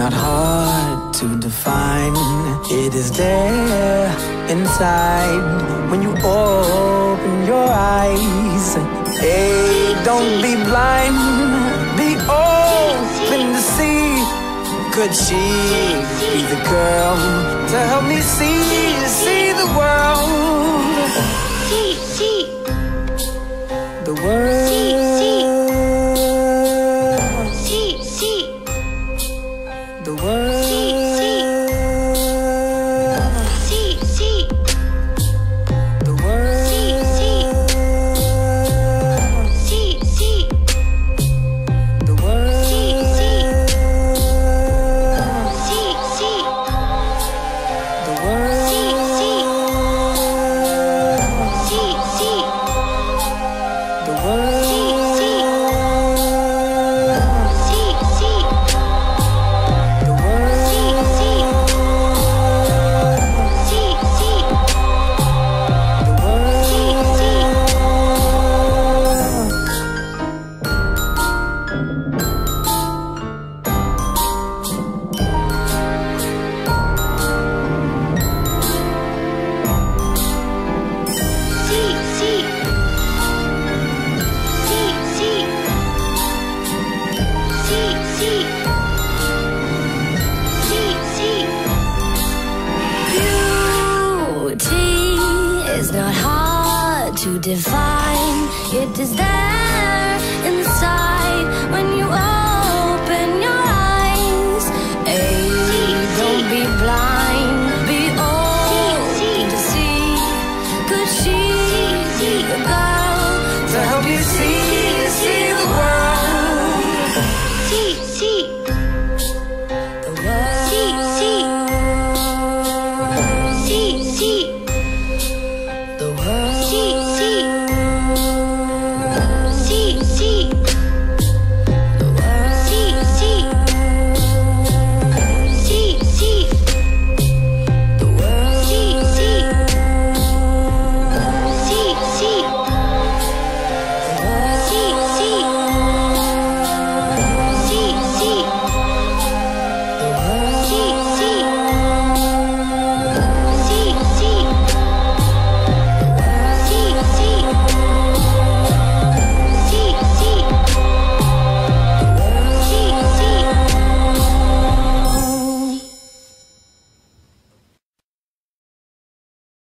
not hard to define. It is there inside when you open your eyes. Hey, don't be blind, be open to see. Could she be the girl to help me see, see the world? See, see, The world. The world. Beauty is not hard to define. It is there